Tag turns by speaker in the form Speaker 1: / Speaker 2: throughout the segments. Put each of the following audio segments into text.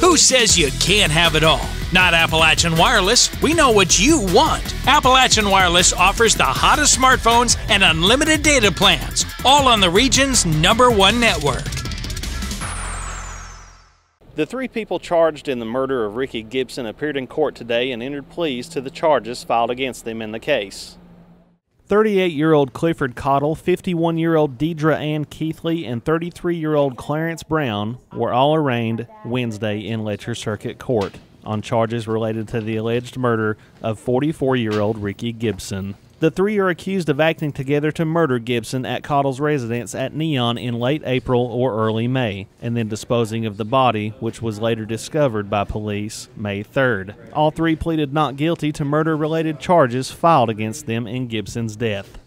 Speaker 1: Who says you can't have it all? Not Appalachian Wireless. We know what you want. Appalachian Wireless offers the hottest smartphones and unlimited data plans, all on the region's number one network.
Speaker 2: The three people charged in the murder of Ricky Gibson appeared in court today and entered pleas to the charges filed against them in the case.
Speaker 3: 38 year old Clifford Cottle, 51 year old Deidre Ann Keithley, and 33 year old Clarence Brown were all arraigned Wednesday in Letcher Circuit Court on charges related to the alleged murder of 44 year old Ricky Gibson. The three are accused of acting together to murder Gibson at Cottle's residence at Neon in late April or early May, and then disposing of the body, which was later discovered by police May 3rd. All three pleaded not guilty to murder related charges filed against them in Gibson's death.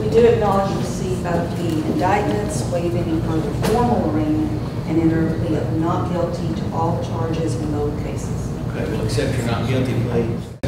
Speaker 4: We do acknowledge receipt of the indictments, waive any further formal arraignment, and enter a plea of not guilty to all charges in both cases.
Speaker 5: Okay, we'll accept your not guilty plea.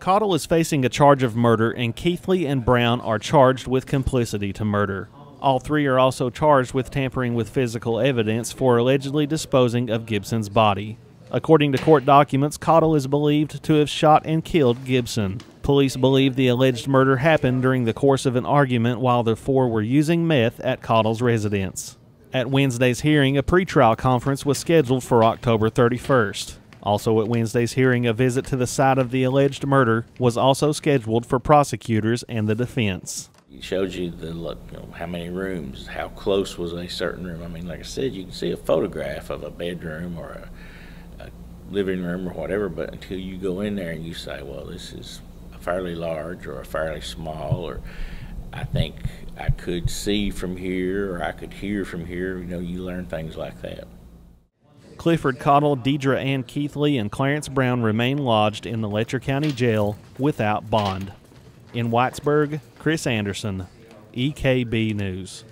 Speaker 3: Cottle is facing a charge of murder, and Keithley and Brown are charged with complicity to murder. All three are also charged with tampering with physical evidence for allegedly disposing of Gibson's body. According to court documents, Cottle is believed to have shot and killed Gibson. Police believe the alleged murder happened during the course of an argument while the four were using meth at Cottle's residence. At Wednesday's hearing, a pretrial conference was scheduled for October 31st. Also, at Wednesday's hearing, a visit to the site of the alleged murder was also scheduled for prosecutors and the defense.
Speaker 6: It shows you the look, you know, how many rooms, how close was a certain room. I mean, like I said, you can see a photograph of a bedroom or a, a living room or whatever, but until you go in there and you say, well, this is a fairly large or a fairly small, or I think I could see from here or I could hear from here, you know, you learn things like that.
Speaker 3: Clifford Cottle, Deidre Ann Keithley, and Clarence Brown remain lodged in the Letcher County Jail without bond. In Whitesburg, Chris Anderson, EKB News.